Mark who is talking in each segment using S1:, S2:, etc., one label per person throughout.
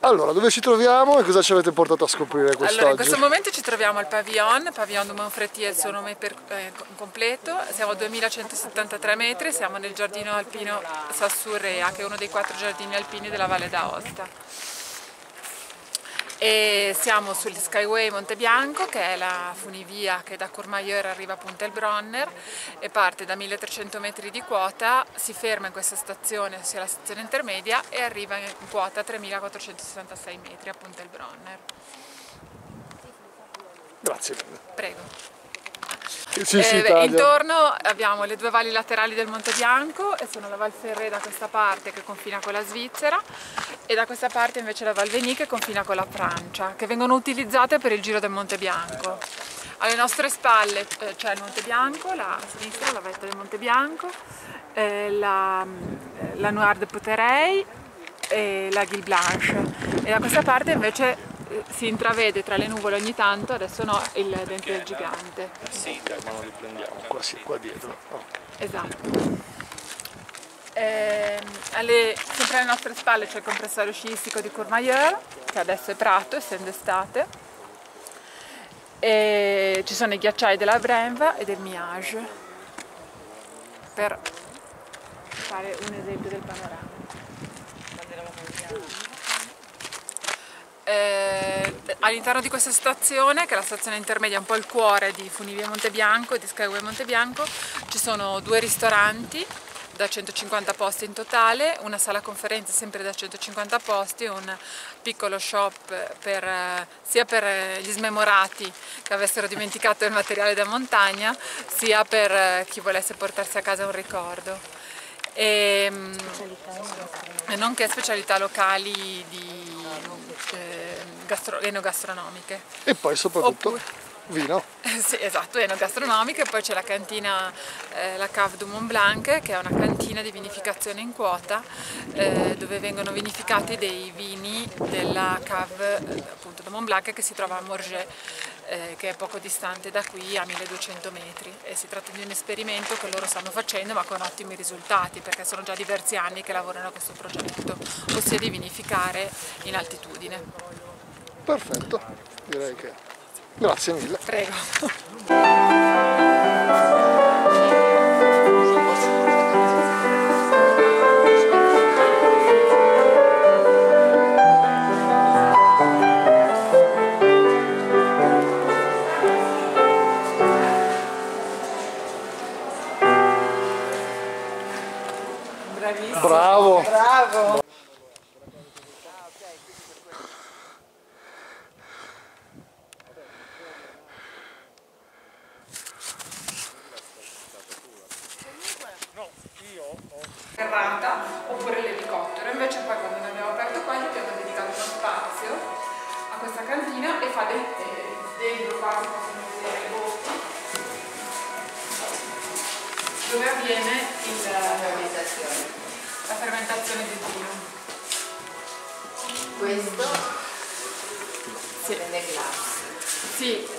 S1: Allora, dove ci troviamo e cosa ci avete portato a scoprire quest'oggi?
S2: Allora, in questo momento ci troviamo al Pavillon, Pavillon du Monfretti è il suo nome per, eh, completo, siamo a 2173 metri, siamo nel giardino alpino Sassurrea, che è uno dei quattro giardini alpini della Valle d'Aosta e siamo sul Skyway Monte Bianco che è la funivia che da Courmayeur arriva a Puntelbronner e parte da 1300 metri di quota, si ferma in questa stazione, ossia la stazione intermedia e arriva in quota a 3466 metri a Puntelbronner.
S1: Grazie.
S2: Prego.
S1: Sì, sì,
S2: eh, intorno abbiamo le due valli laterali del Monte Bianco e sono la Val Ferré da questa parte che confina con la Svizzera e da questa parte invece la Val Vení che confina con la Francia che vengono utilizzate per il giro del Monte Bianco. Alle nostre spalle eh, c'è il Monte Bianco, la sinistra, la vetta del Monte Bianco, eh, la, eh, la Noire de Poterey e la Guille Blanche e da questa parte invece si intravede tra le nuvole ogni tanto, adesso no, il dente del gigante.
S1: Sì, ma non li prendiamo, qua, sì, qua dietro. Oh.
S2: Esatto. Eh, alle, sempre alle nostre spalle c'è il compressorio sciistico di Courmayeur, che adesso è prato, essendo estate. E ci sono i ghiacciai della Brenva e del Miage, per fare un esempio del panorama. Eh, all'interno di questa stazione, che è la stazione intermedia, un po' il cuore di Funivia Montebianco e di Skyway Montebianco, ci sono due ristoranti da 150 posti in totale, una sala conferenze sempre da 150 posti, un piccolo shop per, sia per gli smemorati che avessero dimenticato il materiale da montagna, sia per chi volesse portarsi a casa un ricordo. E, e nonché specialità locali di eh, gastro enogastronomiche.
S1: E poi soprattutto Oppure, vino.
S2: sì, esatto, enogastronomiche, poi c'è la cantina, eh, la Cave du Mont Blanc, che è una cantina di vinificazione in quota, eh, dove vengono vinificati dei vini della Cave appunto, du Mont Blanc che si trova a Morges, eh, che è poco distante da qui, a 1200 metri. E si tratta di un esperimento che loro stanno facendo, ma con ottimi risultati, perché sono già diversi anni che lavorano a questo progetto, ossia di vinificare in altitudine.
S1: Perfetto, direi che Grazie mille.
S2: Prego.
S1: Bravo.
S2: Bravo. Ferrata oppure l'elicottero invece poi quando ne abbiamo aperto qua gli abbiamo dedicato uno spazio a questa cantina e fa dei eh, dentro qua si possono vedere i botti dove avviene il, la fermentazione del vino
S3: questo
S2: sì.
S3: prende glass
S2: sì.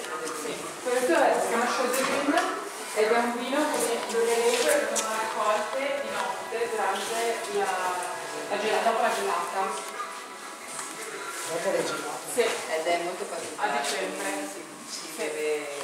S3: La gelata?
S2: Sì.
S3: Ed è molto particolare.
S2: A dicembre.
S3: Si, si beve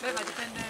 S2: Beh, ma dipende